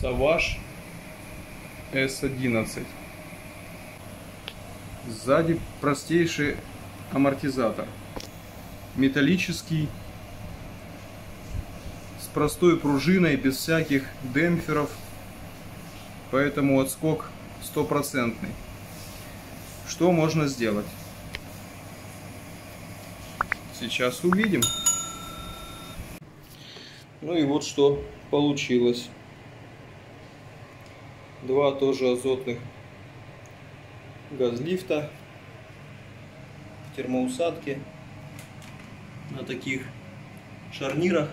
Savage S11. Сзади простейший амортизатор. Металлический, с простой пружиной, без всяких демпферов. Поэтому отскок стопроцентный. Что можно сделать? Сейчас увидим. Ну и вот что получилось. Два тоже азотных газлифта термоусадки на таких шарнирах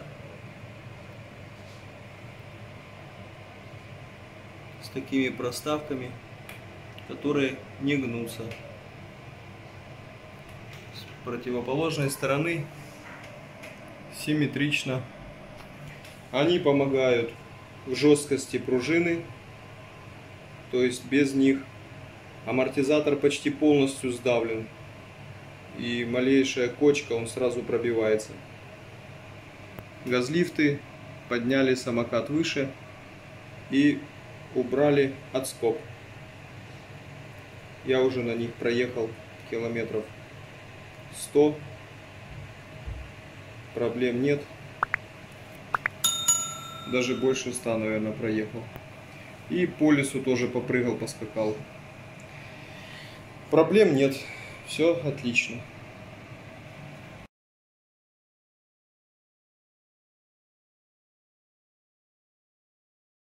с такими проставками, которые не гнутся. С противоположной стороны симметрично. Они помогают в жесткости пружины, то есть без них амортизатор почти полностью сдавлен и малейшая кочка он сразу пробивается. Газлифты подняли самокат выше и убрали отскок. Я уже на них проехал километров 100. Проблем нет. Даже больше 100, наверное, проехал. И по лесу тоже попрыгал, поскакал. Проблем нет. Все отлично.